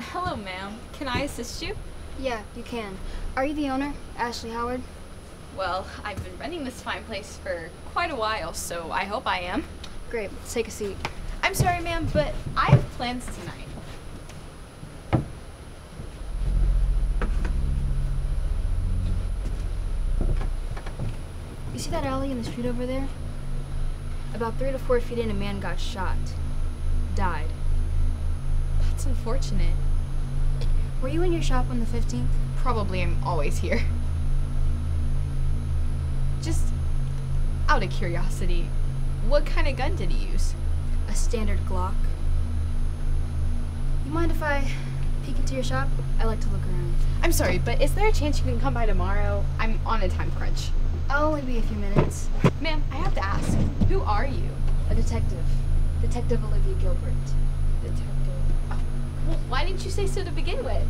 Hello, ma'am. Can I assist you? Yeah, you can. Are you the owner, Ashley Howard? Well, I've been renting this fine place for quite a while, so I hope I am. Great, let's take a seat. I'm sorry, ma'am, but I have plans tonight. You see that alley in the street over there? About three to four feet in, a man got shot. Died. That's unfortunate. Were you in your shop on the 15th? Probably I'm always here. Just out of curiosity, what kind of gun did he use? A standard Glock. You mind if I peek into your shop? I like to look around. I'm sorry, but is there a chance you can come by tomorrow? I'm on a time crunch. I'll only be a few minutes. Ma'am, I have to ask, who are you? A detective. Detective Olivia Gilbert. Detective. Oh, well, why didn't you say so to begin with?